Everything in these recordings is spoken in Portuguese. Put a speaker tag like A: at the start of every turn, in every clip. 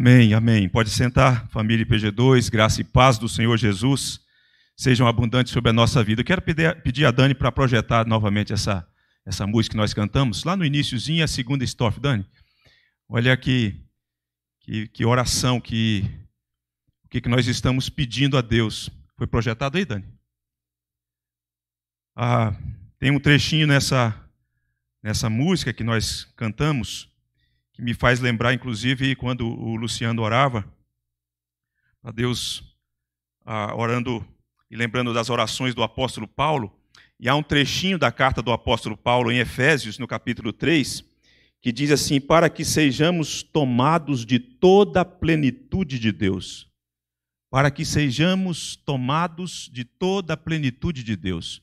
A: Amém, amém. Pode sentar, família IPG2, graça e paz do Senhor Jesus sejam abundantes sobre a nossa vida. Eu quero pedir, a Dani para projetar novamente essa, essa música que nós cantamos, lá no iníciozinho, a segunda estrofe. Dani, olha aqui, que, que oração, que, o que, que nós estamos pedindo a Deus. Foi projetado aí, Dani? Ah, tem um trechinho nessa, nessa música que nós cantamos, que me faz lembrar, inclusive, quando o Luciano orava, a Deus, ah, orando e lembrando das orações do apóstolo Paulo, e há um trechinho da carta do apóstolo Paulo em Efésios, no capítulo 3, que diz assim: Para que sejamos tomados de toda a plenitude de Deus. Para que sejamos tomados de toda a plenitude de Deus.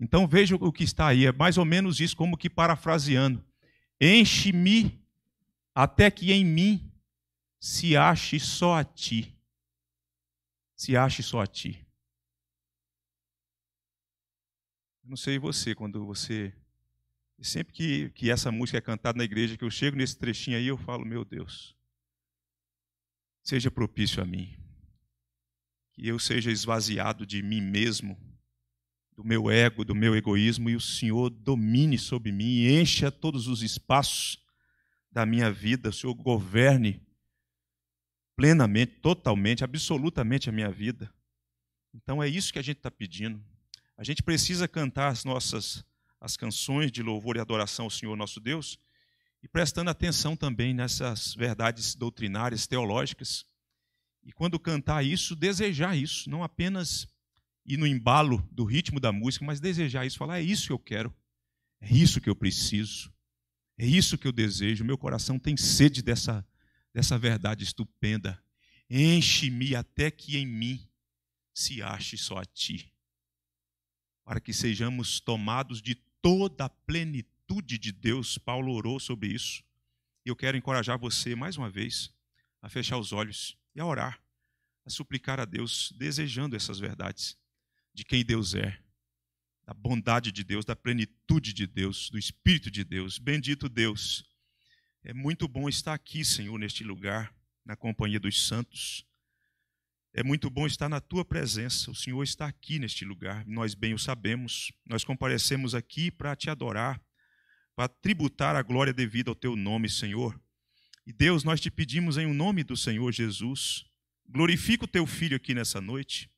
A: Então veja o que está aí, é mais ou menos isso, como que parafraseando. Enche-me até que em mim se ache só a ti. Se ache só a ti. Não sei você, quando você. Sempre que, que essa música é cantada na igreja, que eu chego nesse trechinho aí, eu falo: Meu Deus, seja propício a mim. Que eu seja esvaziado de mim mesmo, do meu ego, do meu egoísmo, e o Senhor domine sobre mim encha todos os espaços da minha vida, o Senhor governe plenamente, totalmente, absolutamente a minha vida. Então é isso que a gente está pedindo. A gente precisa cantar as nossas as canções de louvor e adoração ao Senhor nosso Deus e prestando atenção também nessas verdades doutrinárias, teológicas. E quando cantar isso, desejar isso, não apenas ir no embalo do ritmo da música, mas desejar isso, falar: é isso que eu quero, é isso que eu preciso, é isso que eu desejo. Meu coração tem sede dessa, dessa verdade estupenda. Enche-me até que em mim se ache só a ti para que sejamos tomados de toda a plenitude de Deus. Paulo orou sobre isso. E eu quero encorajar você, mais uma vez, a fechar os olhos e a orar, a suplicar a Deus, desejando essas verdades de quem Deus é, da bondade de Deus, da plenitude de Deus, do Espírito de Deus. Bendito Deus. É muito bom estar aqui, Senhor, neste lugar, na companhia dos santos. É muito bom estar na tua presença. O Senhor está aqui neste lugar. Nós bem o sabemos. Nós comparecemos aqui para te adorar, para tributar a glória devida ao teu nome, Senhor. E Deus, nós te pedimos em o nome do Senhor Jesus, glorifica o teu filho aqui nessa noite.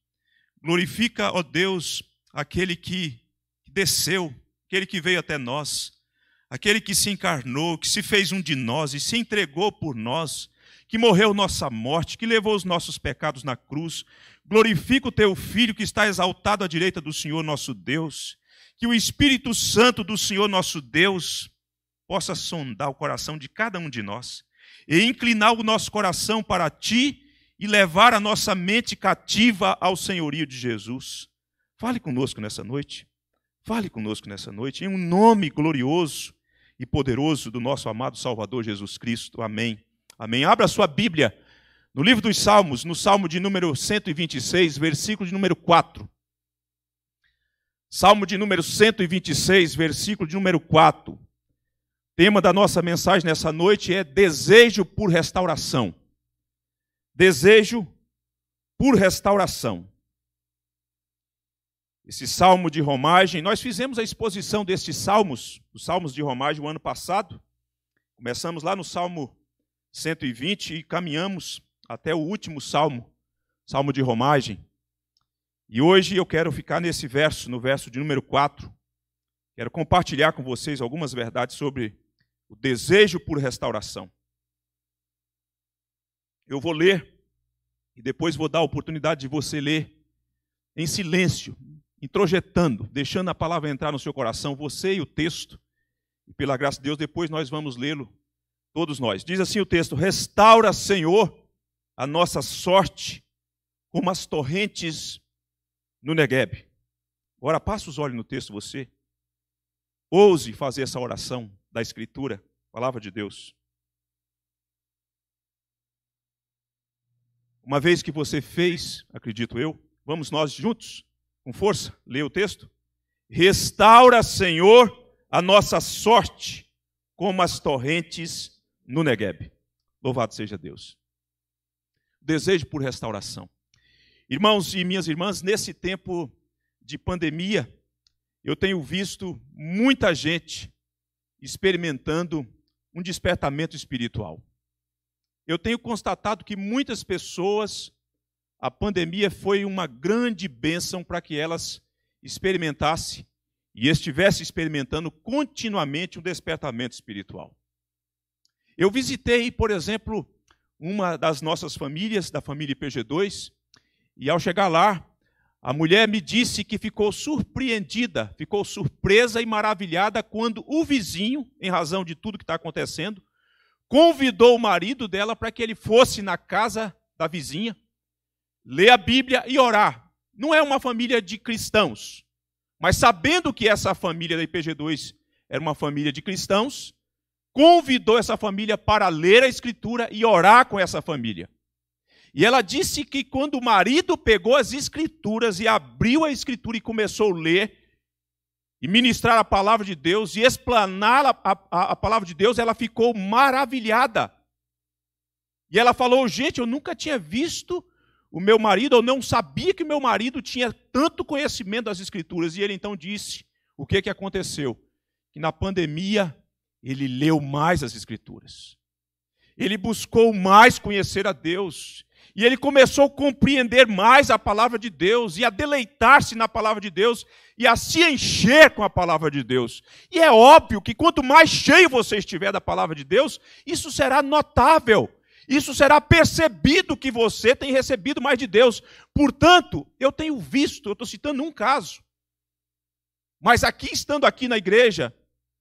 A: Glorifica, ó Deus, aquele que desceu, aquele que veio até nós, aquele que se encarnou, que se fez um de nós e se entregou por nós que morreu nossa morte, que levou os nossos pecados na cruz. Glorifica o teu Filho que está exaltado à direita do Senhor nosso Deus. Que o Espírito Santo do Senhor nosso Deus possa sondar o coração de cada um de nós e inclinar o nosso coração para ti e levar a nossa mente cativa ao senhorio de Jesus. Fale conosco nessa noite. Fale conosco nessa noite, em um nome glorioso e poderoso do nosso amado Salvador Jesus Cristo. Amém. Amém. Abra sua Bíblia no livro dos Salmos, no Salmo de número 126, versículo de número 4. Salmo de número 126, versículo de número 4. Tema da nossa mensagem nessa noite é desejo por restauração. Desejo por restauração. Esse salmo de romagem, nós fizemos a exposição destes salmos, os salmos de romagem, o ano passado. Começamos lá no Salmo 120 e caminhamos até o último salmo, salmo de romagem. E hoje eu quero ficar nesse verso, no verso de número 4. Quero compartilhar com vocês algumas verdades sobre o desejo por restauração. Eu vou ler e depois vou dar a oportunidade de você ler em silêncio, introjetando, deixando a palavra entrar no seu coração, você e o texto. E pela graça de Deus, depois nós vamos lê-lo todos nós. Diz assim o texto: Restaura, Senhor, a nossa sorte como as torrentes no Negueb. Agora passa os olhos no texto você. Ouse fazer essa oração da Escritura, palavra de Deus. Uma vez que você fez, acredito eu, vamos nós juntos, com força, ler o texto. Restaura, Senhor, a nossa sorte como as torrentes no Negueb. Louvado seja Deus. desejo por restauração. Irmãos e minhas irmãs, nesse tempo de pandemia, eu tenho visto muita gente experimentando um despertamento espiritual. Eu tenho constatado que muitas pessoas, a pandemia foi uma grande bênção para que elas experimentassem e estivessem experimentando continuamente um despertamento espiritual. Eu visitei, por exemplo, uma das nossas famílias, da família PG2, e ao chegar lá, a mulher me disse que ficou surpreendida, ficou surpresa e maravilhada quando o vizinho, em razão de tudo que está acontecendo, convidou o marido dela para que ele fosse na casa da vizinha, ler a Bíblia e orar. Não é uma família de cristãos, mas sabendo que essa família da IPG2 era uma família de cristãos, convidou essa família para ler a Escritura e orar com essa família. E ela disse que quando o marido pegou as Escrituras e abriu a Escritura e começou a ler, e ministrar a palavra de Deus, e explanar a, a, a palavra de Deus, ela ficou maravilhada. E ela falou: Gente, eu nunca tinha visto o meu marido, eu não sabia que meu marido tinha tanto conhecimento das Escrituras. E ele então disse: O que, que aconteceu? Que na pandemia ele leu mais as Escrituras. Ele buscou mais conhecer a Deus. E ele começou a compreender mais a palavra de Deus e a deleitar-se na palavra de Deus e a se encher com a palavra de Deus. E é óbvio que quanto mais cheio você estiver da palavra de Deus, isso será notável. Isso será percebido que você tem recebido mais de Deus. Portanto, eu tenho visto, eu estou citando um caso. Mas aqui, estando aqui na igreja,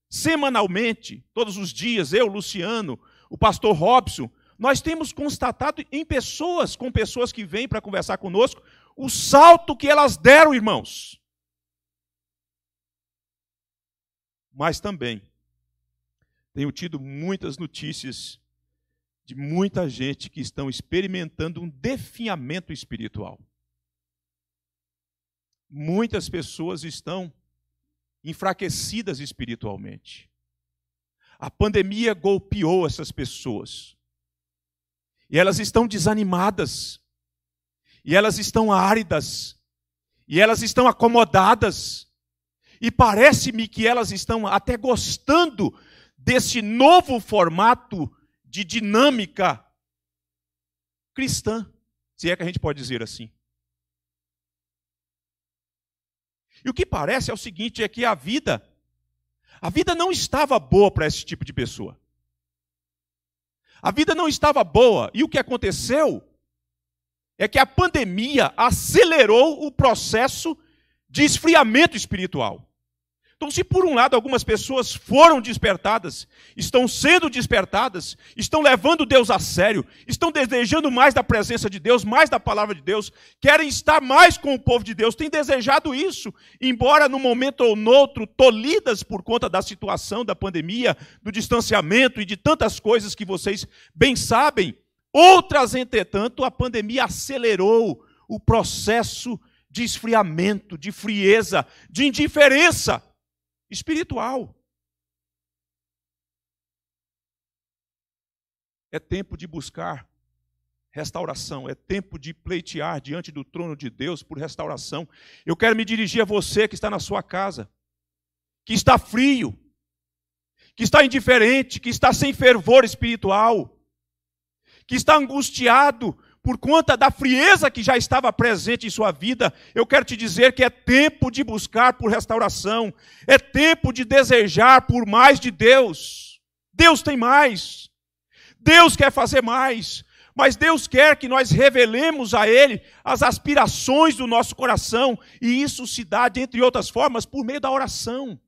A: semanalmente, todos os dias, eu, Luciano, o pastor Robson, nós temos constatado em pessoas, com pessoas que vêm para conversar conosco, o salto que elas deram, irmãos. Mas também tenho tido muitas notícias de muita gente que estão experimentando um definhamento espiritual. Muitas pessoas estão enfraquecidas espiritualmente. A pandemia golpeou essas pessoas. E elas estão desanimadas. E elas estão áridas. E elas estão acomodadas. E parece-me que elas estão até gostando desse novo formato de dinâmica cristã, se é que a gente pode dizer assim. E o que parece é o seguinte: é que a vida, a vida não estava boa para esse tipo de pessoa. A vida não estava boa. E o que aconteceu é que a pandemia acelerou o processo de esfriamento espiritual. Então, se por um lado algumas pessoas foram despertadas, estão sendo despertadas, estão levando Deus a sério, estão desejando mais da presença de Deus, mais da palavra de Deus, querem estar mais com o povo de Deus, têm desejado isso, embora num momento ou noutro tolhidas por conta da situação da pandemia, do distanciamento e de tantas coisas que vocês bem sabem. Outras, entretanto, a pandemia acelerou o processo de esfriamento, de frieza, de indiferença espiritual. É tempo de buscar restauração, é tempo de pleitear diante do trono de Deus por restauração. Eu quero me dirigir a você que está na sua casa, que está frio, que está indiferente, que está sem fervor espiritual, que está angustiado por conta da frieza que já estava presente em sua vida, eu quero te dizer que é tempo de buscar por restauração, é tempo de desejar por mais de Deus. Deus tem mais, Deus quer fazer mais, mas Deus quer que nós revelemos a Ele as aspirações do nosso coração, e isso se dá, dentre outras formas, por meio da oração.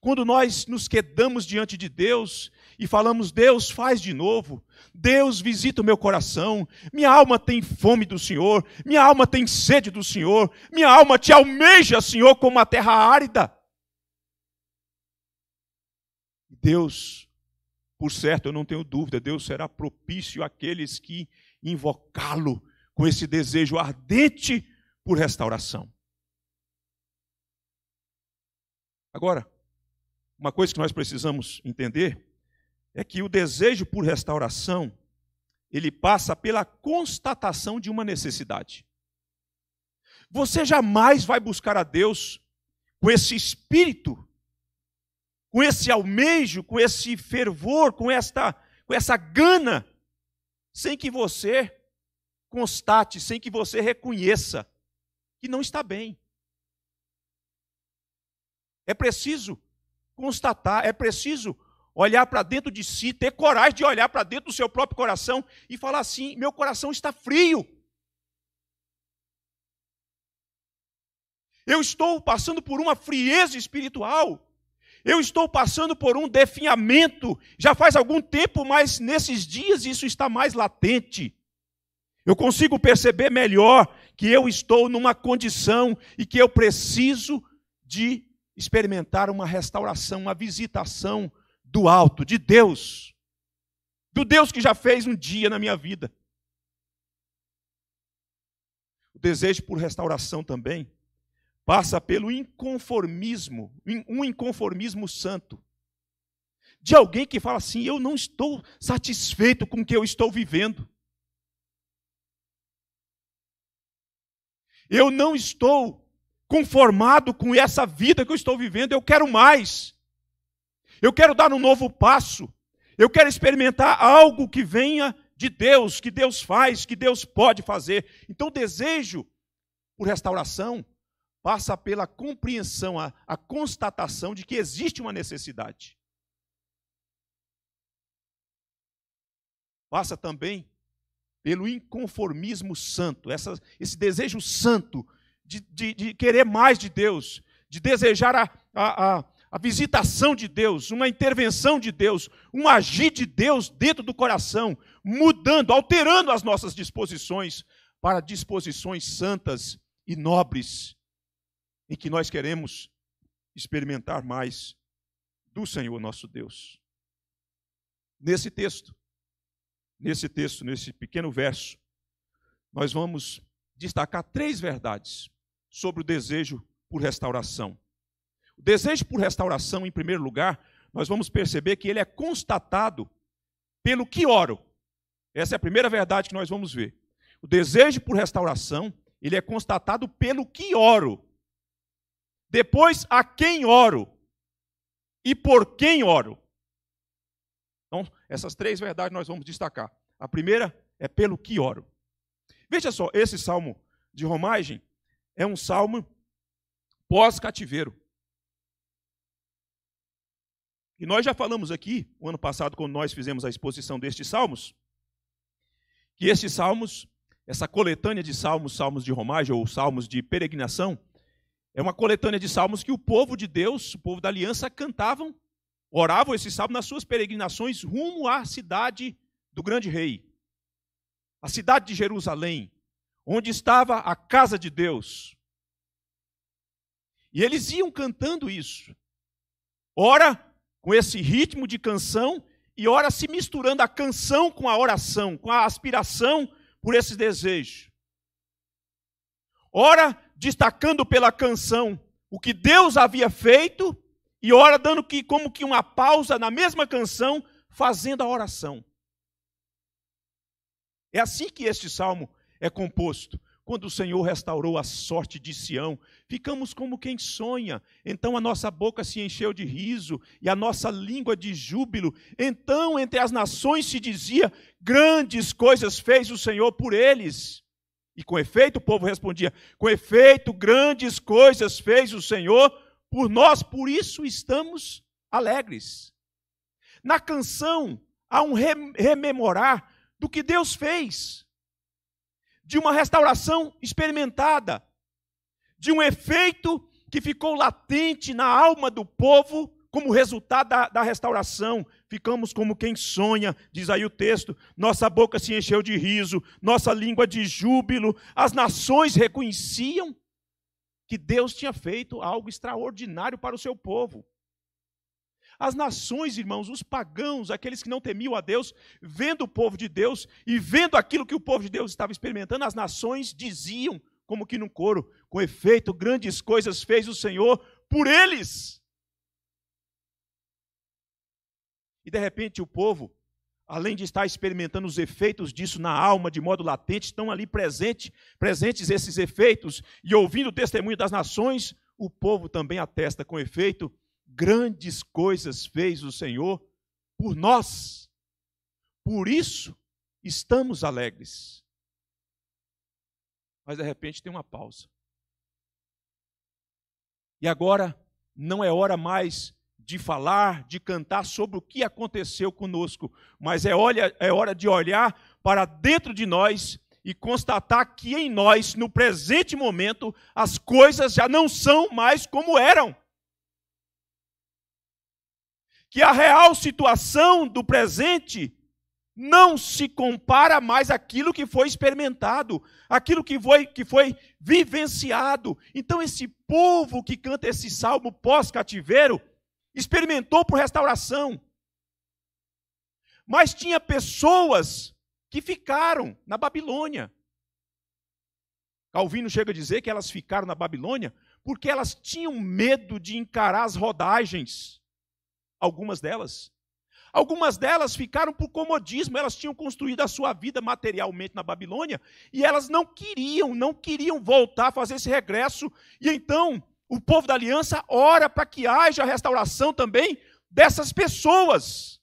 A: Quando nós nos quedamos diante de Deus e falamos, Deus, faz de novo, Deus visita o meu coração, minha alma tem fome do Senhor, minha alma tem sede do Senhor, minha alma te almeja, Senhor, como a terra árida. Deus, por certo, eu não tenho dúvida, Deus será propício àqueles que invocá-lo com esse desejo ardente por restauração. Agora, uma coisa que nós precisamos entender é que o desejo por restauração ele passa pela constatação de uma necessidade. Você jamais vai buscar a Deus com esse espírito, com esse almejo, com esse fervor, com esta, com essa gana, sem que você constate, sem que você reconheça que não está bem. É preciso constatar, é preciso olhar para dentro de si, ter coragem de olhar para dentro do seu próprio coração e falar assim: meu coração está frio. Eu estou passando por uma frieza espiritual. Eu estou passando por um definhamento. Já faz algum tempo, mas nesses dias isso está mais latente. Eu consigo perceber melhor que eu estou numa condição e que eu preciso de experimentar uma restauração, uma visitação do alto, de Deus. Do Deus que já fez um dia na minha vida. O desejo por restauração também passa pelo inconformismo, um inconformismo santo. De alguém que fala assim: eu não estou satisfeito com o que eu estou vivendo. Eu não estou conformado com essa vida que eu estou vivendo, eu quero mais. Eu quero dar um novo passo. Eu quero experimentar algo que venha de Deus, que Deus faz, que Deus pode fazer. Então, o desejo por restauração passa pela compreensão, a, a constatação de que existe uma necessidade. Passa também pelo inconformismo santo, essa, esse desejo santo de, de, de, querer mais de Deus, de desejar a, a, a a visitação de Deus, uma intervenção de Deus, um agir de Deus dentro do coração, mudando, alterando as nossas disposições para disposições santas e nobres, em que nós queremos experimentar mais do Senhor nosso Deus. Nesse texto, nesse texto, nesse pequeno verso, nós vamos destacar três verdades sobre o desejo por restauração. O desejo por restauração, em primeiro lugar, nós vamos perceber que ele é constatado pelo que oro. Essa é a primeira verdade que nós vamos ver. O desejo por restauração, ele é constatado pelo que oro. Depois, a quem oro e por quem oro. Então, essas três verdades nós vamos destacar. A primeira é pelo que oro. Veja só, esse salmo de romagem é um salmo pós-cativeiro. E nós já falamos aqui, o ano passado, quando nós fizemos a exposição destes salmos, que esses salmos, essa coletânea de salmos, salmos de romagem ou salmos de peregrinação, é uma coletânea de salmos que o povo de Deus, o povo da aliança, cantavam, oravam esses salmos nas suas peregrinações rumo à cidade do grande rei, a cidade de Jerusalém, onde estava a casa de Deus. E eles iam cantando isso. Ora, com esse ritmo de canção e ora se misturando a canção com a oração, com a aspiração por esse desejo. Ora destacando pela canção o que Deus havia feito e ora dando que como que uma pausa na mesma canção, fazendo a oração. É assim que este salmo é composto quando o Senhor restaurou a sorte de Sião, ficamos como quem sonha. Então a nossa boca se encheu de riso e a nossa língua de júbilo. Então entre as nações se dizia: grandes coisas fez o Senhor por eles. E com efeito o povo respondia: com efeito, grandes coisas fez o Senhor por nós, por isso estamos alegres. Na canção há um rememorar do que Deus fez de uma restauração experimentada, de um efeito que ficou latente na alma do povo como resultado da, da, restauração. Ficamos como quem sonha, diz aí o texto. Nossa boca se encheu de riso, nossa língua de júbilo. As nações reconheciam que Deus tinha feito algo extraordinário para o seu povo. As nações, irmãos, os pagãos, aqueles que não temiam a Deus, vendo o povo de Deus e vendo aquilo que o povo de Deus estava experimentando, as nações diziam, como que num coro, com efeito, grandes coisas fez o Senhor por eles. E de repente o povo, além de estar experimentando os efeitos disso na alma de modo latente, estão ali presente, presentes esses efeitos e ouvindo o testemunho das nações, o povo também atesta com efeito: grandes coisas fez o Senhor por nós. Por isso estamos alegres. Mas de repente tem uma pausa. E agora não é hora mais de falar, de cantar sobre o que aconteceu conosco, mas é, olha, é hora de olhar para dentro de nós e constatar que em nós, no presente momento, as coisas já não são mais como eram. Que a real situação do presente não se compara mais àquilo que foi experimentado, aquilo que foi, que foi vivenciado. Então, esse povo que canta esse salmo pós-cativeiro experimentou por restauração. Mas tinha pessoas que ficaram na Babilônia. Calvino chega a dizer que elas ficaram na Babilônia porque elas tinham medo de encarar as rodagens. Algumas delas. Algumas delas ficaram por comodismo, elas tinham construído a sua vida materialmente na Babilônia e elas não queriam, não queriam voltar a fazer esse regresso. E então o povo da aliança ora para que haja restauração também dessas pessoas.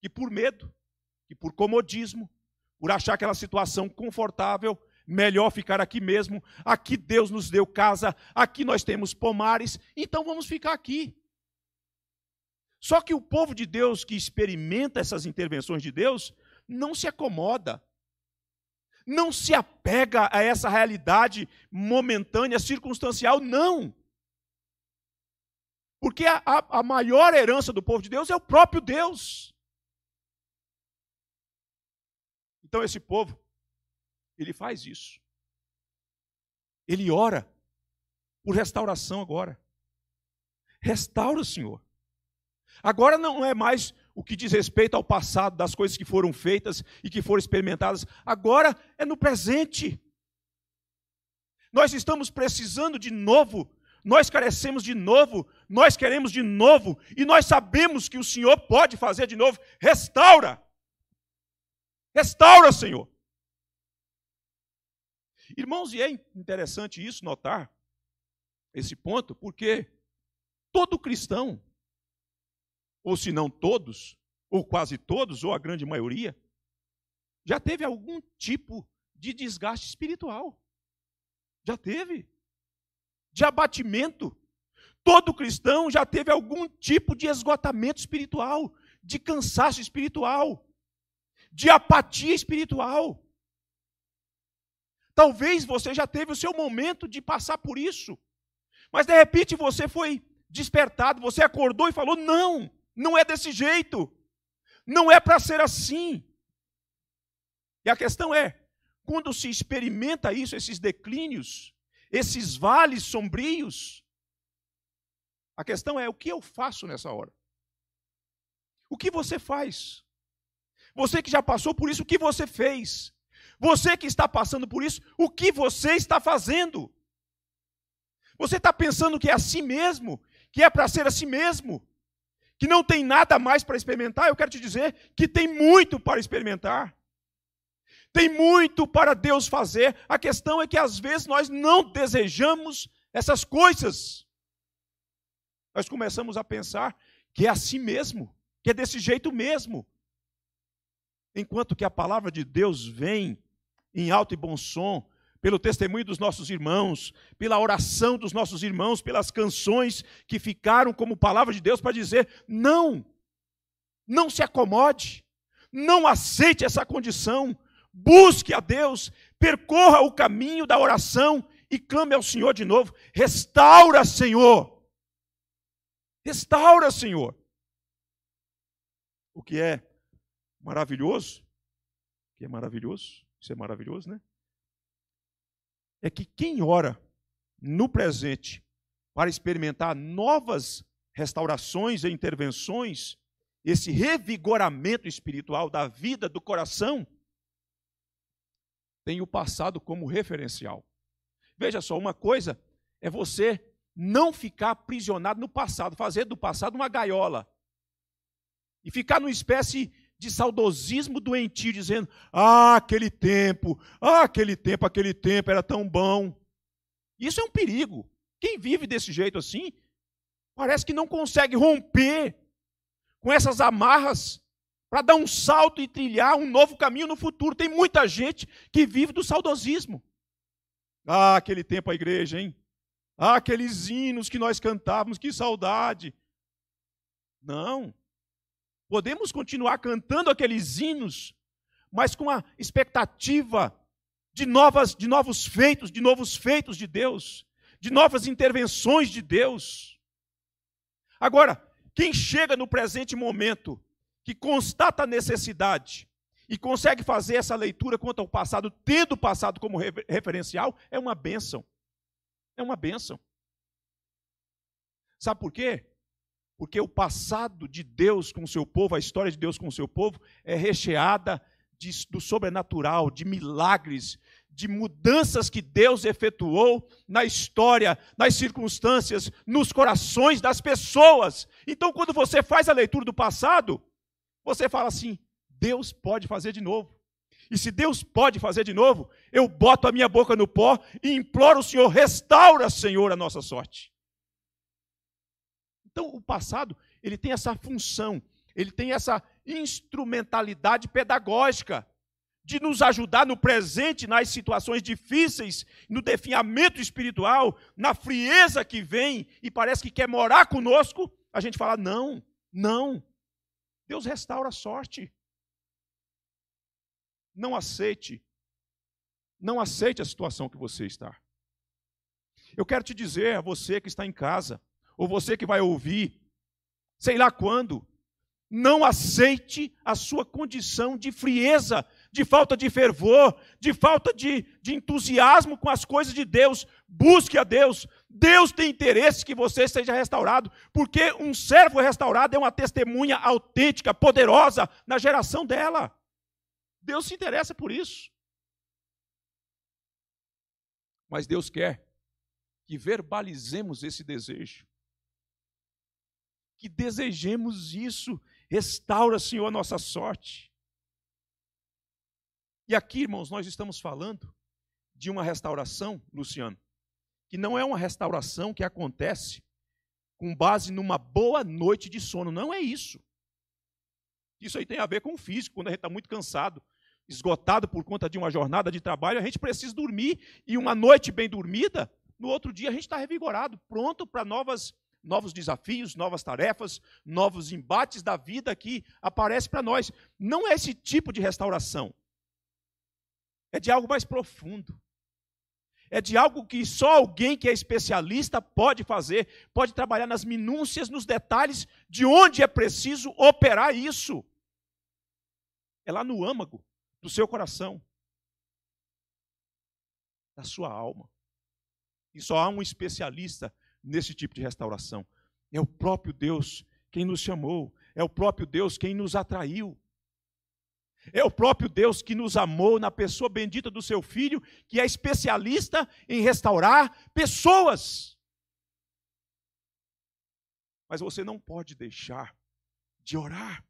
A: Que por medo, que por comodismo, por achar aquela situação confortável, melhor ficar aqui mesmo, aqui Deus nos deu casa, aqui nós temos pomares, então vamos ficar aqui. Só que o povo de Deus que experimenta essas intervenções de Deus não se acomoda, não se apega a essa realidade momentânea, circunstancial, não. Porque a, a, a maior herança do povo de Deus é o próprio Deus. Então esse povo, ele faz isso. Ele ora por restauração agora. Restaura, Senhor. Agora não é mais o que diz respeito ao passado, das coisas que foram feitas e que foram experimentadas. Agora é no presente. Nós estamos precisando de novo, nós carecemos de novo, nós queremos de novo, e nós sabemos que o Senhor pode fazer de novo. Restaura! Restaura, Senhor! Irmãos, e é interessante isso notar, esse ponto, porque todo cristão, ou se não todos, ou quase todos, ou a grande maioria, já teve algum tipo de desgaste espiritual. Já teve. De abatimento. Todo cristão já teve algum tipo de esgotamento espiritual, de cansaço espiritual, de apatia espiritual. Talvez você já teve o seu momento de passar por isso, mas de repente você foi despertado, você acordou e falou: não, não é desse jeito. Não é para ser assim. E a questão é: quando se experimenta isso, esses declínios, esses vales sombrios, a questão é: o que eu faço nessa hora? O que você faz? Você que já passou por isso, o que você fez? Você que está passando por isso, o que você está fazendo? Você está pensando que é assim mesmo? Que é para ser assim mesmo? Que não tem nada mais para experimentar, eu quero te dizer que tem muito para experimentar. Tem muito para Deus fazer. A questão é que às vezes nós não desejamos essas coisas. Nós começamos a pensar que é assim mesmo, que é desse jeito mesmo. Enquanto que a palavra de Deus vem em alto e bom som, pelo testemunho dos nossos irmãos, pela oração dos nossos irmãos, pelas canções que ficaram como palavra de Deus para dizer: não, não se acomode, não aceite essa condição, busque a Deus, percorra o caminho da oração e clame ao Senhor de novo: restaura, Senhor, restaura, Senhor. O que é maravilhoso, o que é maravilhoso, isso é maravilhoso, né? É que quem ora no presente para experimentar novas restaurações e intervenções, esse revigoramento espiritual da vida, do coração, tem o passado como referencial. Veja só, uma coisa é você não ficar aprisionado no passado, fazer do passado uma gaiola. e ficar numa espécie de saudosismo doentio, dizendo: ah, aquele tempo, ah, aquele tempo, aquele tempo era tão bom. Isso é um perigo. Quem vive desse jeito assim, parece que não consegue romper com essas amarras para dar um salto e trilhar um novo caminho no futuro. Tem muita gente que vive do saudosismo. Ah, aquele tempo a igreja, hein? Ah, aqueles hinos que nós cantávamos, que saudade. Não. Podemos continuar cantando aqueles hinos, mas com a expectativa de, novas, de novos feitos, de novos feitos de Deus, de novas intervenções de Deus. Agora, quem chega no presente momento, que constata a necessidade e consegue fazer essa leitura quanto ao passado, tendo o passado como referencial, é uma bênção. É uma bênção. Sabe por quê? Porque o passado de Deus com o seu povo, a história de Deus com o seu povo, é recheada de, do sobrenatural, de milagres, de mudanças que Deus efetuou na história, nas circunstâncias, nos corações das pessoas. Então, quando você faz a leitura do passado, você fala assim: Deus pode fazer de novo. E se Deus pode fazer de novo, eu boto a minha boca no pó e imploro o Senhor, restaura, Senhor, a nossa sorte. Então, o passado, ele tem essa função, ele tem essa instrumentalidade pedagógica de nos ajudar no presente, nas situações difíceis, no definhamento espiritual, na frieza que vem e parece que quer morar conosco, a gente fala: não, não. Deus restaura a sorte. Não aceite, não aceite a situação que você está. Eu quero te dizer a você que está em casa, ou você que vai ouvir, sei lá quando, não aceite a sua condição de frieza, de falta de fervor, de falta de, de entusiasmo com as coisas de Deus. Busque a Deus. Deus tem interesse que você seja restaurado, porque um servo restaurado é uma testemunha autêntica, poderosa na geração dela. Deus se interessa por isso. Mas Deus quer que verbalizemos esse desejo, que desejemos isso Restaura, Senhor, a nossa sorte. E aqui, irmãos, nós estamos falando de uma restauração, Luciano, que não é uma restauração que acontece com base numa boa noite de sono. Não é isso. Isso aí tem a ver com o físico, quando a gente está muito cansado, esgotado por conta de uma jornada de trabalho, a gente precisa dormir e uma noite bem dormida, no outro dia a gente está revigorado, pronto para novas novos desafios, novas tarefas, novos embates da vida que aparecem para nós. Não é esse tipo de restauração. É de algo mais profundo. É de algo que só alguém que é especialista pode fazer, pode trabalhar nas minúcias, nos detalhes de onde é preciso operar isso. É lá no âmago do seu coração, da sua alma. E só há um especialista nesse tipo de restauração. É o próprio Deus quem nos chamou, é o próprio Deus quem nos atraiu. É o próprio Deus que nos amou na pessoa bendita do seu filho, que é especialista em restaurar pessoas. Mas você não pode deixar de orar.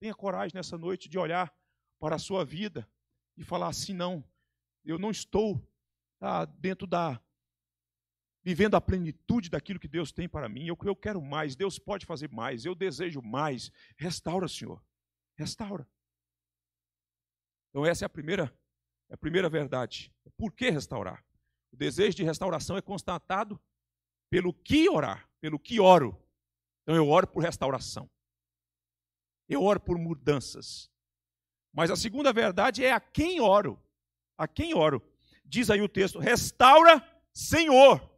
A: Tenha coragem nessa noite de olhar para a sua vida e falar assim: não, eu não estou ah, dentro da, vivendo a plenitude daquilo que Deus tem para mim. Eu, eu quero mais, Deus pode fazer mais, eu desejo mais. Restaura, Senhor. Restaura. Então, essa é a primeira, é a primeira verdade. Por que restaurar? O desejo de restauração é constatado pelo que orar, pelo que oro. Então, eu oro por restauração. Eu oro por mudanças. Mas a segunda verdade é a quem oro. A quem oro. Diz aí o texto: restaura, Senhor.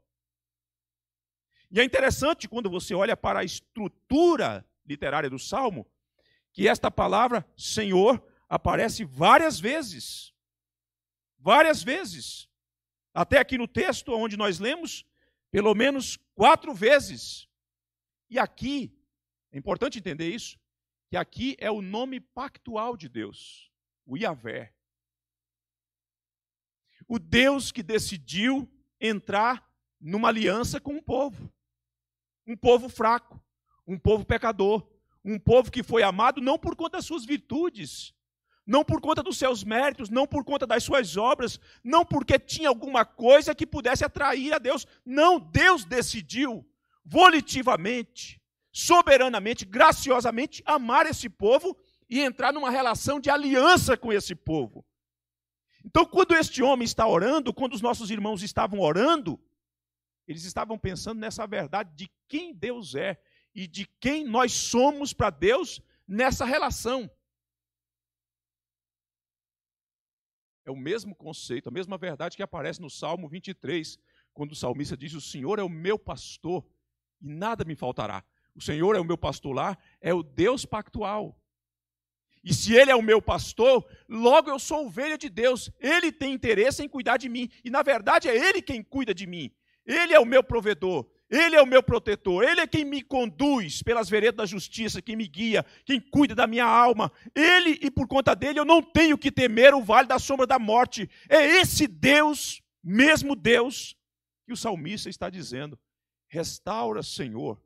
A: E é interessante quando você olha para a estrutura literária do salmo, que esta palavra Senhor aparece várias vezes. Várias vezes. Até aqui no texto onde nós lemos, pelo menos quatro vezes. E aqui, é importante entender isso, que aqui é o nome pactual de Deus, o Iavé. O Deus que decidiu entrar numa aliança com o povo um povo fraco, um povo pecador, um povo que foi amado não por conta das suas virtudes, não por conta dos seus méritos, não por conta das suas obras, não porque tinha alguma coisa que pudesse atrair a Deus. Não, Deus decidiu volitivamente, soberanamente, graciosamente amar esse povo e entrar numa relação de aliança com esse povo. Então, quando este homem está orando, quando os nossos irmãos estavam orando, eles estavam pensando nessa verdade de quem Deus é e de quem nós somos para Deus nessa relação. É o mesmo conceito, a mesma verdade que aparece no Salmo 23, quando o salmista diz: O Senhor é o meu pastor e nada me faltará. O Senhor é o meu pastor lá, é o Deus pactual. E se Ele é o meu pastor, logo eu sou ovelha de Deus. Ele tem interesse em cuidar de mim. E na verdade é Ele quem cuida de mim. Ele é o meu provedor. Ele é o meu protetor, Ele é quem me conduz pelas veredas da justiça, quem me guia, quem cuida da minha alma. Ele e por conta dele eu não tenho que temer o vale da sombra da morte. É esse Deus, mesmo Deus, que o salmista está dizendo: restaura, Senhor,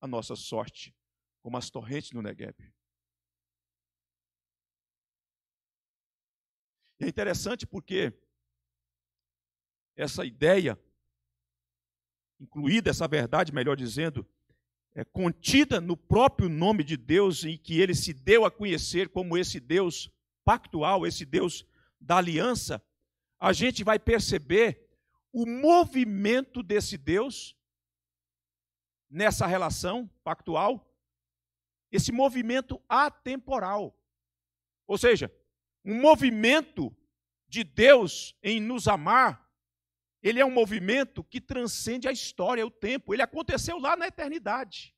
A: a nossa sorte, como as torrentes no Negueb. É interessante porque essa ideia incluída essa verdade, melhor dizendo, é contida no próprio nome de Deus, em que ele se deu a conhecer como esse Deus pactual, esse Deus da aliança, a gente vai perceber o movimento desse Deus nessa relação pactual, esse movimento atemporal. Ou seja, um movimento de Deus em nos amar ele é um movimento que transcende a história, o tempo. Ele aconteceu lá na eternidade.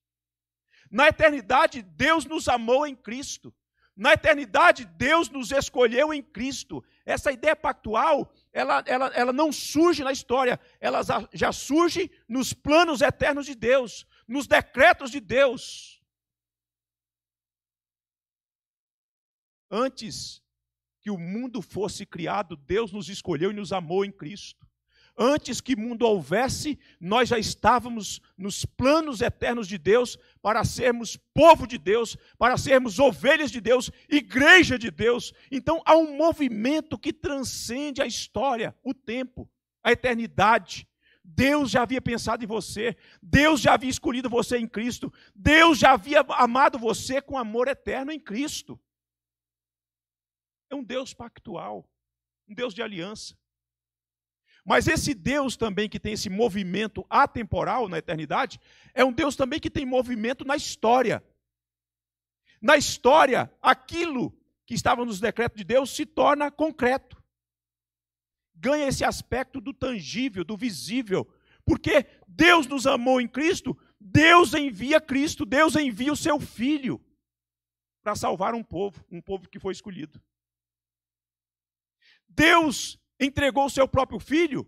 A: Na eternidade, Deus nos amou em Cristo. Na eternidade, Deus nos escolheu em Cristo. Essa ideia pactual, ela, ela, ela não surge na história, ela já surge nos planos eternos de Deus, nos decretos de Deus. Antes que o mundo fosse criado, Deus nos escolheu e nos amou em Cristo. Antes que mundo houvesse, nós já estávamos nos planos eternos de Deus para sermos povo de Deus, para sermos ovelhas de Deus, igreja de Deus. Então há um movimento que transcende a história, o tempo, a eternidade. Deus já havia pensado em você, Deus já havia escolhido você em Cristo, Deus já havia amado você com amor eterno em Cristo. É um Deus pactual, um Deus de aliança. Mas esse Deus também que tem esse movimento atemporal na eternidade, é um Deus também que tem movimento na história. Na história, aquilo que estava nos decretos de Deus se torna concreto. Ganha esse aspecto do tangível, do visível. Porque Deus nos amou em Cristo, Deus envia Cristo, Deus envia o seu Filho para salvar um povo, um povo que foi escolhido. Deus entregou o seu próprio filho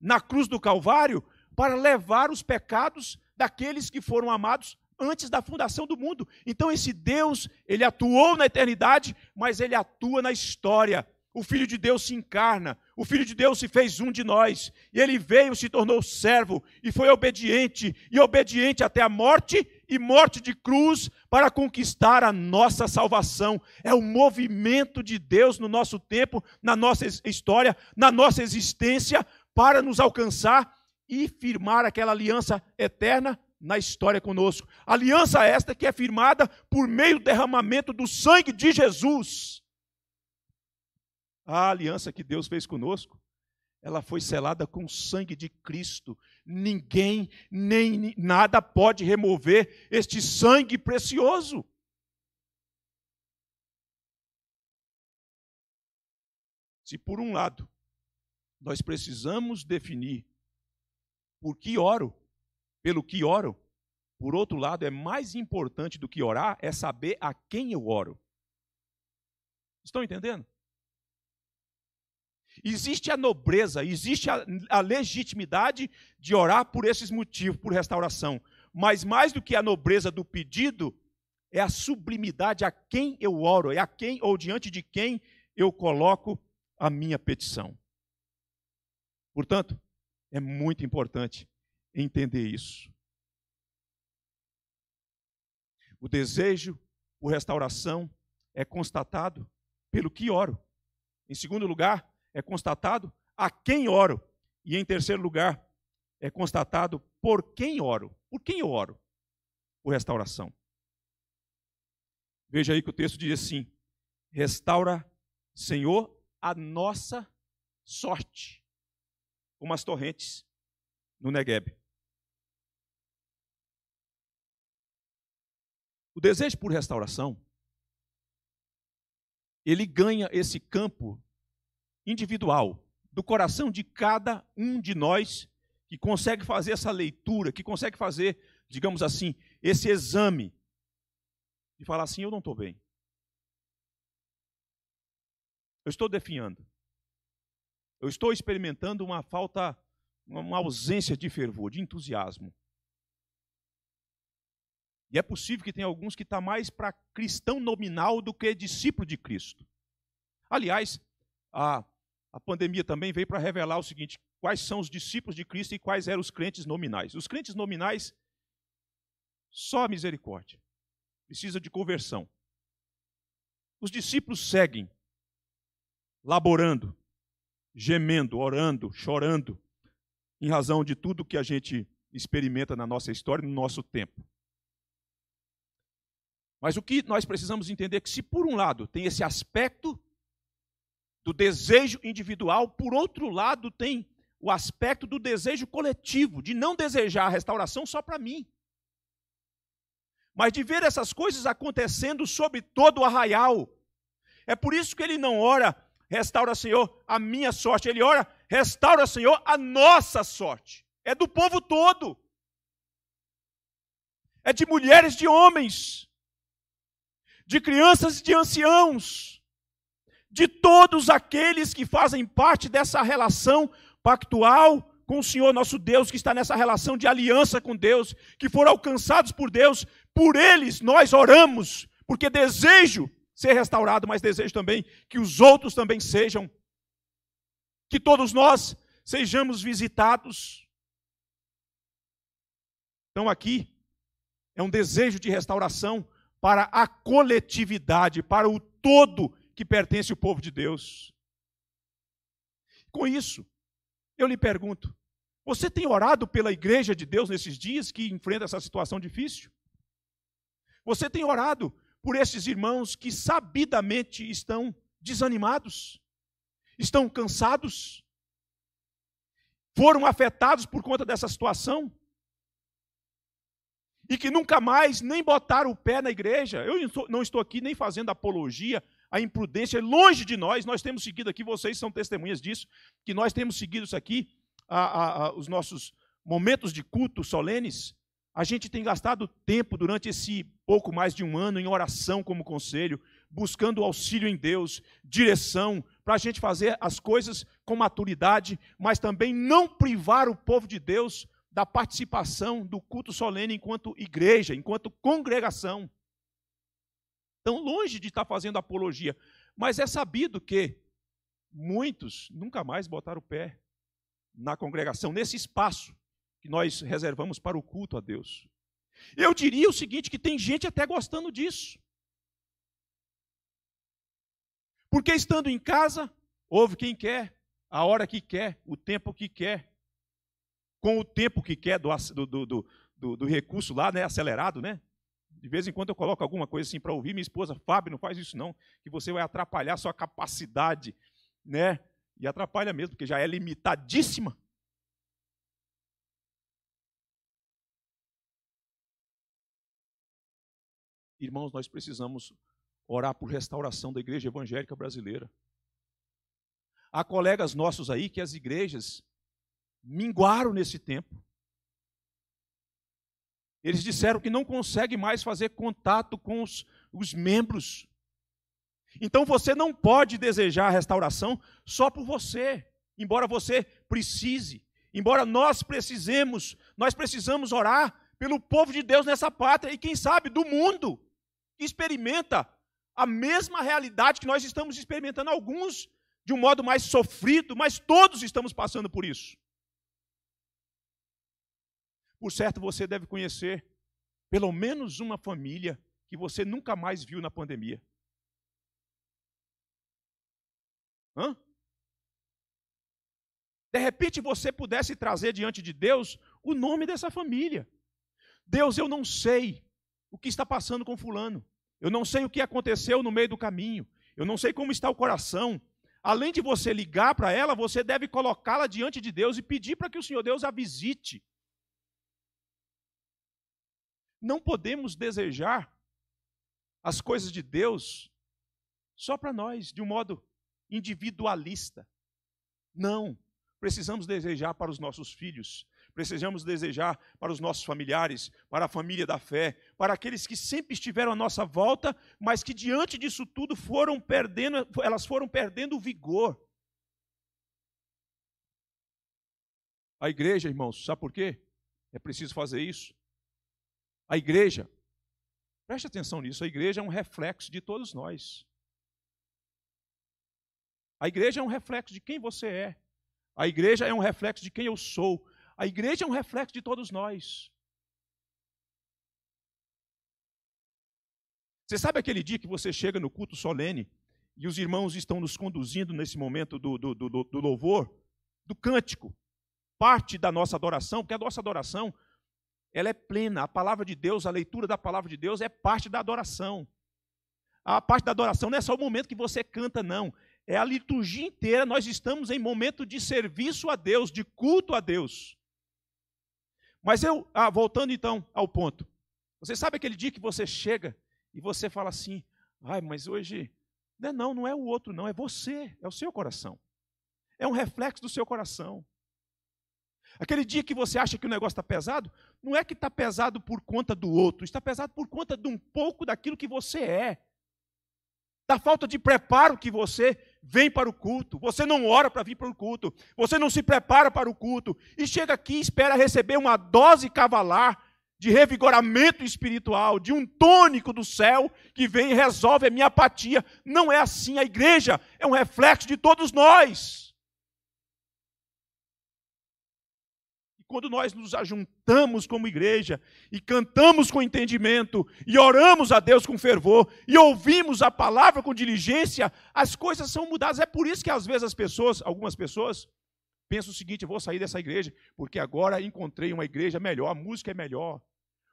A: na cruz do Calvário para levar os pecados daqueles que foram amados antes da fundação do mundo. Então esse Deus, ele atuou na eternidade, mas ele atua na história. O Filho de Deus se encarna, o Filho de Deus se fez um de nós, e ele veio, se tornou servo, e foi obediente, e obediente até a morte e morte de cruz para conquistar a nossa salvação. É o movimento de Deus no nosso tempo, na nossa história, na nossa existência, para nos alcançar e firmar aquela aliança eterna na história conosco. Aliança esta que é firmada por meio do derramamento do sangue de Jesus. A aliança que Deus fez conosco, ela foi selada com o sangue de Cristo. Ninguém, nem nada pode remover este sangue precioso. Se por um lado nós precisamos definir por que oro, pelo que oro, por outro lado, é mais importante do que orar é saber a quem eu oro. Estão entendendo? Existe a nobreza, existe a, a, legitimidade de orar por esses motivos, por restauração. Mas mais do que a nobreza do pedido, é a sublimidade a quem eu oro, é a quem ou diante de quem eu coloco a minha petição. Portanto, é muito importante entender isso. O desejo por restauração é constatado pelo que oro. Em segundo lugar, é constatado a quem oro. E em terceiro lugar, é constatado por quem oro. Por quem eu oro? Por restauração. Veja aí que o texto diz assim: restaura, Senhor, a nossa sorte, como as torrentes no Negueb. O desejo por restauração, ele ganha esse campo individual do coração de cada um de nós que consegue fazer essa leitura, que consegue fazer, digamos assim, esse exame de falar assim: eu não estou bem. Eu estou definhando. Eu estou experimentando uma falta, uma ausência de fervor, de entusiasmo. E é possível que tenha alguns que está mais para cristão nominal do que discípulo de Cristo. Aliás, a, a pandemia também veio para revelar o seguinte: quais são os discípulos de Cristo e quais eram os crentes nominais. Os crentes nominais, só misericórdia. Precisa de conversão. Os discípulos seguem, laborando, gemendo, orando, chorando, em razão de tudo que a gente experimenta na nossa história, no nosso tempo. Mas o que nós precisamos entender é que, se por um lado tem esse aspecto do desejo individual, por outro lado tem o aspecto do desejo coletivo, de não desejar a restauração só para mim, mas de ver essas coisas acontecendo sobre todo o arraial. É por isso que ele não ora, restaura, Senhor, a minha sorte, ele ora, restaura, Senhor, a nossa sorte. É do povo todo. É de mulheres, de homens de crianças e de anciãos, de todos aqueles que fazem parte dessa relação pactual com o Senhor nosso Deus, que está nessa relação de aliança com Deus, que foram alcançados por Deus, por eles nós oramos, porque desejo ser restaurado, mas desejo também que os outros também sejam, que todos nós sejamos visitados. Então aqui é um desejo de restauração para a coletividade, para o todo que pertence ao povo de Deus. Com isso, eu lhe pergunto: você tem orado pela igreja de Deus nesses dias que enfrenta essa situação difícil? Você tem orado por esses irmãos que sabidamente estão desanimados, estão cansados, foram afetados por conta dessa situação? e que nunca mais nem botaram o pé na igreja. Eu não estou aqui nem fazendo apologia à imprudência, longe de nós, nós temos seguido aqui, vocês são testemunhas disso, que nós temos seguido isso aqui, a, a, a, os nossos momentos de culto solenes. A gente tem gastado tempo durante esse pouco mais de um ano em oração como conselho, buscando auxílio em Deus, direção, para a gente fazer as coisas com maturidade, mas também não privar o povo de Deus da participação do culto solene enquanto igreja, enquanto congregação. Tão longe de estar fazendo apologia, mas é sabido que muitos nunca mais botaram o pé na congregação, nesse espaço que nós reservamos para o culto a Deus. Eu diria o seguinte: que tem gente até gostando disso. Porque estando em casa, ouve quem quer, a hora que quer, o tempo que quer com o tempo que quer do, do, do, do, do recurso lá, né, acelerado, né? De vez em quando eu coloco alguma coisa assim para ouvir minha esposa, Fábio, não faz isso não, que você vai atrapalhar a sua capacidade, né? E atrapalha mesmo, porque já é limitadíssima. Irmãos, nós precisamos orar por restauração da igreja evangélica brasileira. Há colegas nossos aí que as igrejas minguaram nesse tempo. Eles disseram que não conseguem mais fazer contato com os, os membros. Então você não pode desejar a restauração só por você, embora você precise, embora nós precisemos, nós precisamos orar pelo povo de Deus nessa pátria e quem sabe do mundo que experimenta a mesma realidade que nós estamos experimentando alguns de um modo mais sofrido, mas todos estamos passando por isso. Por certo, você deve conhecer pelo menos uma família que você nunca mais viu na pandemia? Hã? De repente você pudesse trazer diante de Deus o nome dessa família. Deus, eu não sei o que está passando com Fulano. Eu não sei o que aconteceu no meio do caminho. Eu não sei como está o coração. Além de você ligar para ela, você deve colocá-la diante de Deus e pedir para que o Senhor Deus a visite. Não podemos desejar as coisas de Deus só para nós, de um modo individualista. Não. Precisamos desejar para os nossos filhos, precisamos desejar para os nossos familiares, para a família da fé, para aqueles que sempre estiveram à nossa volta, mas que diante disso tudo foram perdendo, elas foram perdendo o vigor. A igreja, irmãos, sabe por quê? É preciso fazer isso a igreja, preste atenção nisso, a igreja é um reflexo de todos nós. A igreja é um reflexo de quem você é. A igreja é um reflexo de quem eu sou. A igreja é um reflexo de todos nós. Você sabe aquele dia que você chega no culto solene e os irmãos estão nos conduzindo nesse momento do, do, do, do louvor, do cântico, parte da nossa adoração, porque a nossa adoração ela é plena. A palavra de Deus, a leitura da palavra de Deus é parte da adoração. A parte da adoração não é só o momento que você canta, não. É a liturgia inteira. Nós estamos em momento de serviço a Deus, de culto a Deus. Mas eu, ah, voltando então ao ponto. Você sabe aquele dia que você chega e você fala assim: ai, mas hoje. Não, é não, não é o outro, não, é você, é o seu coração. É um reflexo do seu coração. Aquele dia que você acha que o negócio está pesado, não é que está pesado por conta do outro, está pesado por conta de um pouco daquilo que você é. Da falta de preparo que você vem para o culto. Você não ora para vir para o culto. Você não se prepara para o culto. E chega aqui e espera receber uma dose cavalar de revigoramento espiritual, de um tônico do céu que vem e resolve a minha apatia. Não é assim. A igreja é um reflexo de todos nós. Quando nós nos ajuntamos como igreja e cantamos com entendimento e oramos a Deus com fervor e ouvimos a palavra com diligência, as coisas são mudadas. É por isso que às vezes as pessoas, algumas pessoas, pensam o seguinte: eu vou sair dessa igreja porque agora encontrei uma igreja melhor, a música é melhor.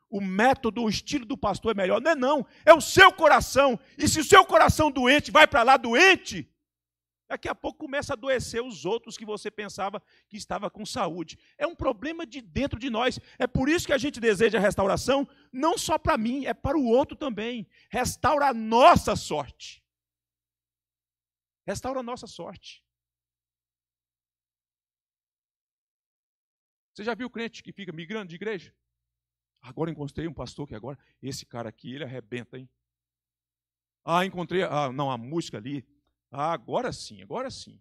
A: O método, o estilo do pastor é melhor. Não é não, é o seu coração. E se o seu coração doente vai para lá doente, Daqui a pouco começa a adoecer os outros que você pensava que estava com saúde. É um problema de dentro de nós. É por isso que a gente deseja a restauração, não só para mim, é para o outro também. Restaura a nossa sorte. Restaura a nossa sorte. Você já viu crente que fica migrando de igreja? Agora encontrei um pastor que agora, esse cara aqui, ele arrebenta, hein? Ah, encontrei, ah, não, a música ali, ah, agora sim, agora sim.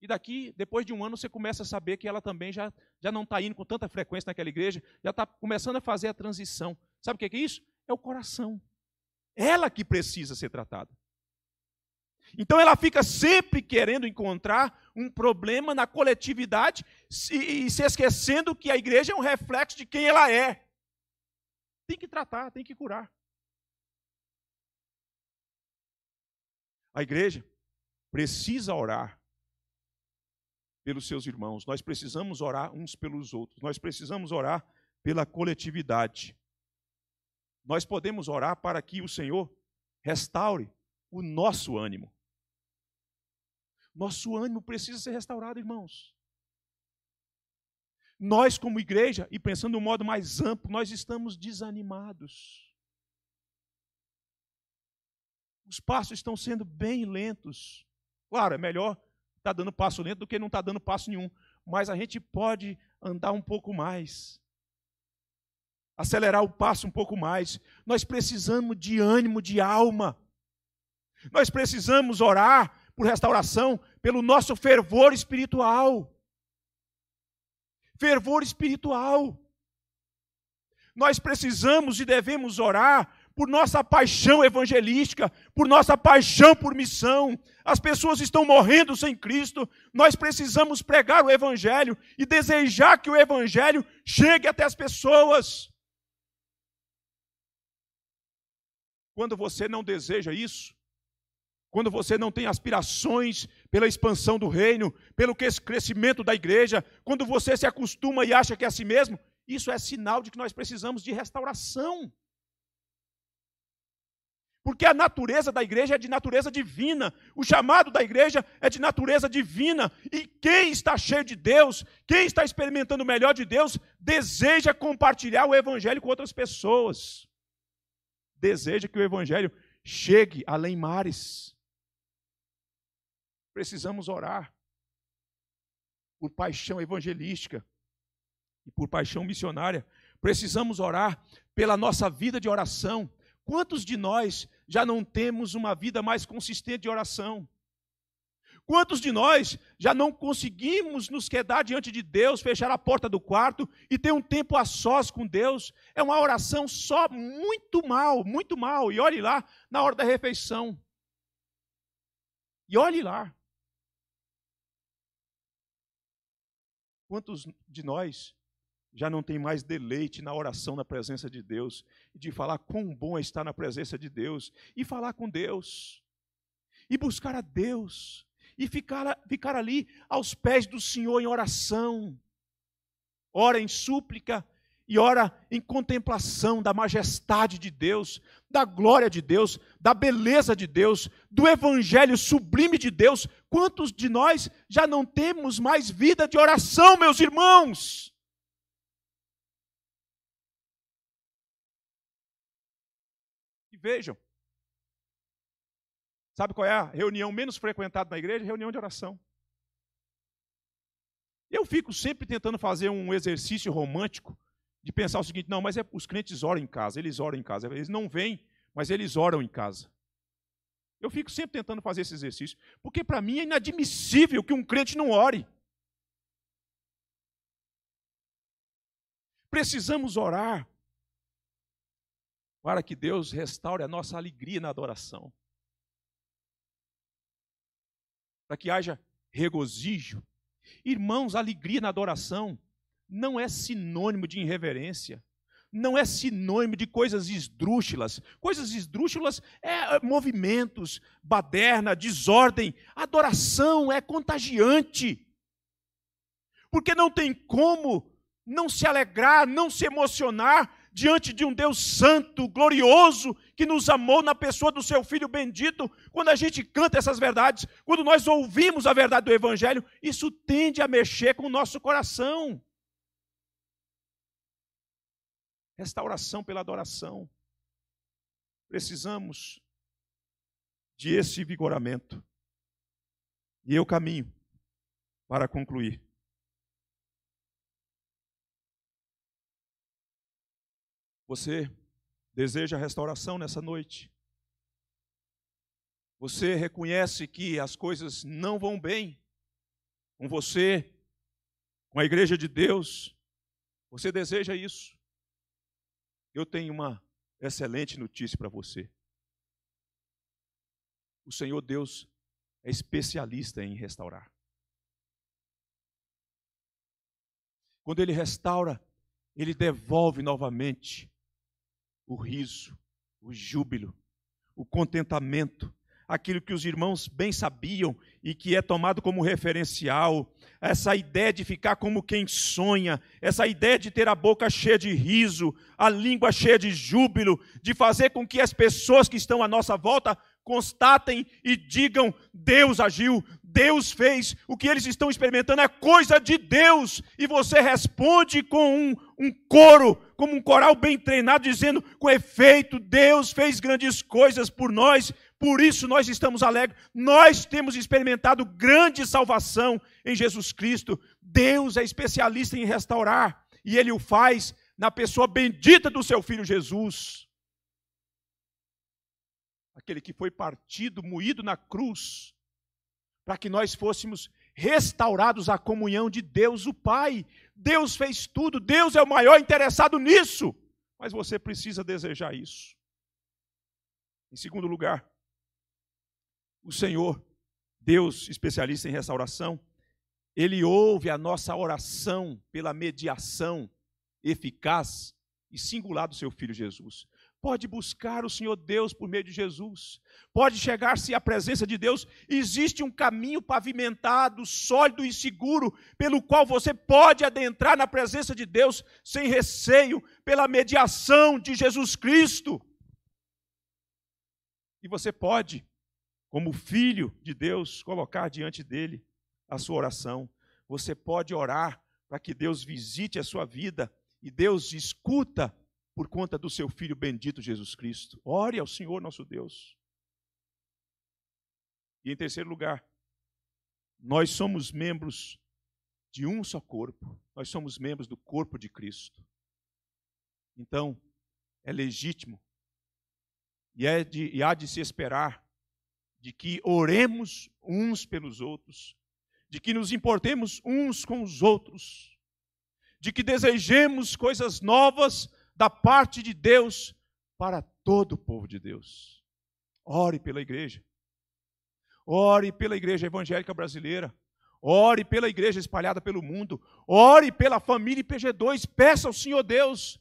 A: E daqui, depois de um ano, você começa a saber que ela também já, já não está indo com tanta frequência naquela igreja, já está começando a fazer a transição. Sabe o que é isso? É o coração. Ela que precisa ser tratada. Então ela fica sempre querendo encontrar um problema na coletividade e, e se esquecendo que a igreja é um reflexo de quem ela é. Tem que tratar, tem que curar. A igreja precisa orar pelos seus irmãos, nós precisamos orar uns pelos outros, nós precisamos orar pela coletividade. Nós podemos orar para que o Senhor restaure o nosso ânimo. Nosso ânimo precisa ser restaurado, irmãos. Nós, como igreja, e pensando de um modo mais amplo, nós estamos desanimados. Os passos estão sendo bem lentos. Claro, é melhor estar tá dando passo lento do que não estar tá dando passo nenhum. Mas a gente pode andar um pouco mais. Acelerar o passo um pouco mais. Nós precisamos de ânimo, de alma. Nós precisamos orar por restauração, pelo nosso fervor espiritual. Fervor espiritual. Nós precisamos e devemos orar por nossa paixão evangelística, por nossa paixão por missão. As pessoas estão morrendo sem Cristo. Nós precisamos pregar o Evangelho e desejar que o Evangelho chegue até as pessoas. quando você não deseja isso, quando você não tem aspirações pela expansão do reino, pelo crescimento da igreja, quando você se acostuma e acha que é assim mesmo, isso é sinal de que nós precisamos de restauração. Porque a natureza da igreja é de natureza divina, o chamado da igreja é de natureza divina, e quem está cheio de Deus, quem está experimentando o melhor de Deus, deseja compartilhar o evangelho com outras pessoas. Deseja que o evangelho chegue além mares. Precisamos orar por paixão evangelística e por paixão missionária. Precisamos orar pela nossa vida de oração Quantos de nós já não temos uma vida mais consistente de oração? Quantos de nós já não conseguimos nos quedar diante de Deus, fechar a porta do quarto e ter um tempo a sós com Deus? É uma oração só muito mal, muito mal. E olhe lá na hora da refeição. E olhe lá. Quantos de nós já não tem mais deleite na oração na presença de Deus, de falar quão bom é estar na presença de Deus, e falar com Deus, e buscar a Deus, e ficar, ficar ali aos pés do Senhor em oração, ora em súplica, e ora em contemplação da majestade de Deus, da glória de Deus, da beleza de Deus, do evangelho sublime de Deus. Quantos de nós já não temos mais vida de oração, meus irmãos? Vejam. Sabe qual é a reunião menos frequentada na igreja? Reunião de oração. Eu fico sempre tentando fazer um exercício romântico de pensar o seguinte: não, mas é, os crentes oram em casa, eles oram em casa. Eles não vêm, mas eles oram em casa. Eu fico sempre tentando fazer esse exercício, porque para mim é inadmissível que um crente não ore. Precisamos orar para que Deus restaure a nossa alegria na adoração. Para que haja regozijo. Irmãos, alegria na adoração não é sinônimo de irreverência, não é sinônimo de coisas esdrúxulas. Coisas esdrúxulas é, é movimentos, baderna, desordem. Adoração é contagiante. Porque não tem como não se alegrar, não se emocionar diante de um Deus santo, glorioso, que nos amou na pessoa do seu Filho bendito, quando a gente canta essas verdades, quando nós ouvimos a verdade do Evangelho, isso tende a mexer com o nosso coração. Restauração pela adoração. Precisamos de esse vigoramento. E eu caminho para concluir. Você deseja restauração nessa noite? Você reconhece que as coisas não vão bem com você, com a igreja de Deus? Você deseja isso? Eu tenho uma excelente notícia para você. O Senhor Deus é especialista em restaurar. Quando Ele restaura, Ele devolve novamente o riso, o júbilo, o contentamento, aquilo que os irmãos bem sabiam e que é tomado como referencial, essa ideia de ficar como quem sonha, essa ideia de ter a boca cheia de riso, a língua cheia de júbilo, de fazer com que as pessoas que estão à nossa volta constatem e digam: Deus agiu, Deus fez, o que eles estão experimentando é coisa de Deus, e você responde com um, um coro, como um coral bem treinado, dizendo: com efeito, Deus fez grandes coisas por nós, por isso nós estamos alegres, nós temos experimentado grande salvação em Jesus Cristo. Deus é especialista em restaurar, e Ele o faz na pessoa bendita do seu Filho Jesus. Aquele que foi partido, moído na cruz, para que nós fôssemos restaurados à comunhão de Deus, o Pai. Deus fez tudo, Deus é o maior interessado nisso, mas você precisa desejar isso. Em segundo lugar, o Senhor, Deus especialista em restauração, ele ouve a nossa oração pela mediação eficaz e singular do seu filho Jesus. Pode buscar o Senhor Deus por meio de Jesus, pode chegar-se à presença de Deus. Existe um caminho pavimentado, sólido e seguro, pelo qual você pode adentrar na presença de Deus sem receio, pela mediação de Jesus Cristo. E você pode, como filho de Deus, colocar diante dele a sua oração. Você pode orar para que Deus visite a sua vida e Deus escuta por conta do seu Filho bendito Jesus Cristo. Ore ao Senhor nosso Deus. E em terceiro lugar, nós somos membros de um só corpo. Nós somos membros do corpo de Cristo. Então, é legítimo e, é de, e há de se esperar de que oremos uns pelos outros, de que nos importemos uns com os outros, de que desejemos coisas novas da parte de Deus para todo o povo de Deus. Ore pela igreja. Ore pela igreja evangélica brasileira. Ore pela igreja espalhada pelo mundo. Ore pela família IPG2. Peça ao Senhor Deus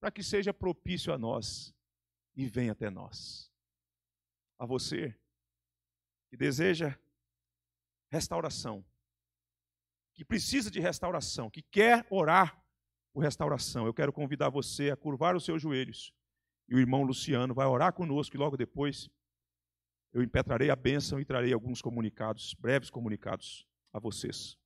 A: para que seja propício a nós e venha até nós. A você que deseja restauração, que precisa de restauração, que quer orar por restauração. Eu quero convidar você a curvar os seus joelhos. E o irmão Luciano vai orar conosco e logo depois eu impetrarei a bênção e trarei alguns comunicados, breves comunicados a vocês.